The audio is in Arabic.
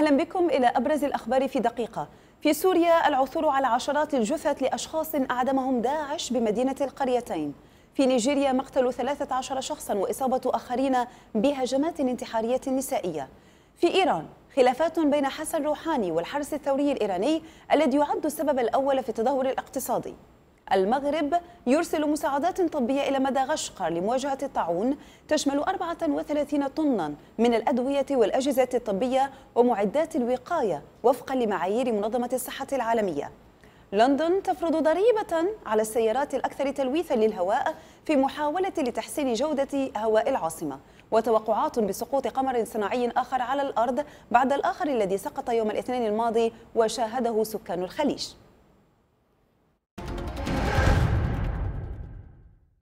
أهلا بكم إلى أبرز الأخبار في دقيقة. في سوريا العثور على عشرات الجثث لأشخاص أعدمهم داعش بمدينة القريتين. في نيجيريا مقتل 13 شخصا وإصابة آخرين بهجمات انتحارية نسائية. في إيران خلافات بين حسن روحاني والحرس الثوري الإيراني الذي يعد السبب الأول في التدهور الاقتصادي. المغرب يرسل مساعدات طبية إلى مدغشقر لمواجهة الطاعون تشمل 34 طنا من الأدوية والأجهزة الطبية ومعدات الوقاية وفقا لمعايير منظمة الصحة العالمية. لندن تفرض ضريبة على السيارات الأكثر تلويثا للهواء في محاولة لتحسين جودة هواء العاصمة وتوقعات بسقوط قمر صناعي آخر على الأرض بعد الآخر الذي سقط يوم الاثنين الماضي وشاهده سكان الخليج.